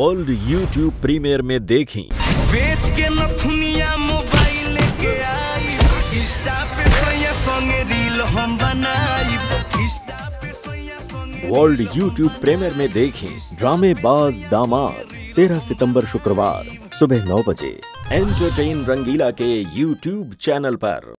World YouTube premiere में देखें। बेच के नथुनिया मोबाइल लेके आई। इंस्टा पे सैया संगे रील हम बनाई। इंस्टा पे सैया संगे वर्ल्ड यूट्यूब प्रीमियर में देखें। ड्रामेबाज दामाद तेरह सितंबर शुक्रवार सुबह नौ बजे। एंटरटेन रंगीला के यूट्यूब चैनल पर।